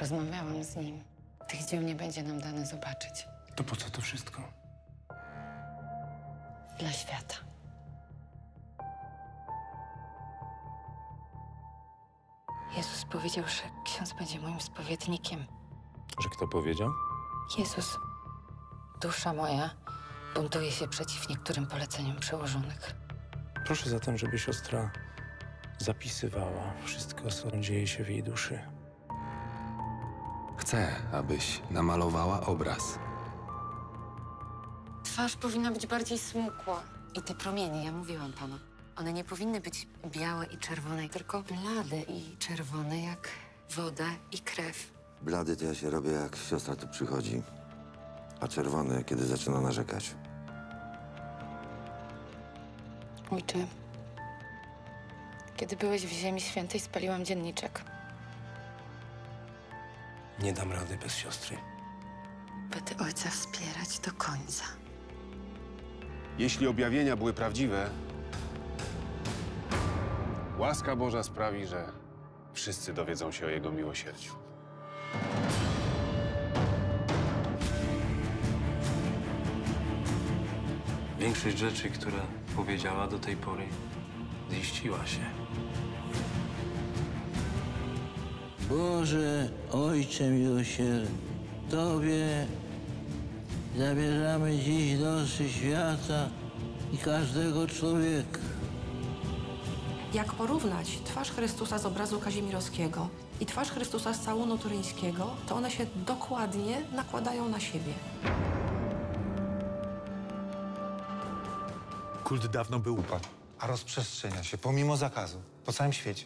Rozmawiałam z nim. Tych dzieł nie będzie nam dane zobaczyć. To po co to wszystko? Dla świata. Jezus powiedział, że ksiądz będzie moim spowiednikiem. Że kto powiedział? Jezus, dusza moja buntuje się przeciw niektórym poleceniom przełożonych. Proszę zatem, żeby siostra zapisywała wszystko, co dzieje się w jej duszy. Chcę, abyś namalowała obraz. Twarz powinna być bardziej smukła. I te promienie, ja mówiłam panu, one nie powinny być białe i czerwone, tylko blade i czerwone jak woda i krew. Blady to ja się robię, jak siostra tu przychodzi, a czerwony, kiedy zaczyna narzekać. Ojcze, kiedy byłeś w Ziemi Świętej, spaliłam dzienniczek. Nie dam rady bez siostry. Będę ojca wspierać do końca. Jeśli objawienia były prawdziwe, łaska Boża sprawi, że wszyscy dowiedzą się o Jego miłosierdziu. Większość rzeczy, które powiedziała do tej pory, ziściła się. Boże, Ojcze miłosierny, Tobie zabierzamy dziś losy świata i każdego człowieka. Jak porównać twarz Chrystusa z obrazu Kazimierowskiego i twarz Chrystusa z całunu turyńskiego, to one się dokładnie nakładają na siebie. Kult dawno by upadł, a rozprzestrzenia się pomimo zakazu po całym świecie.